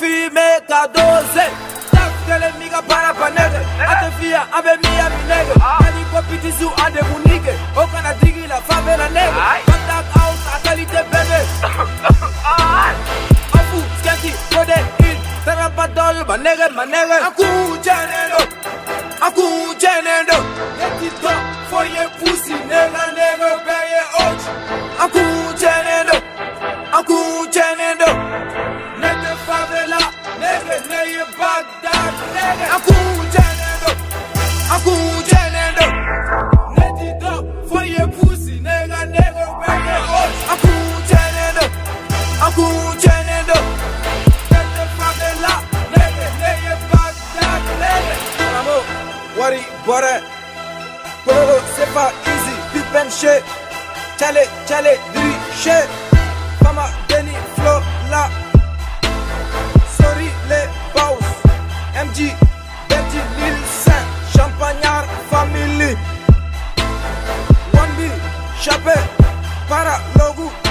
filime ka dose Taf kelen mi ka baara ba nege A tɛ fiya an bɛ Miami nege Hali ko bitisiw an de mun nige O kana digi la favela nege Contact house a qualité bébé Afu, skenti, kode, il Sarabadol, ma nege, ma nege Aku jɛnen do Aku jɛnen wari, bɔrɛ Pololo, c'est easy, big ben shit. Chale, chale, diri shit. Fama, Denny, Chape, Para, Logo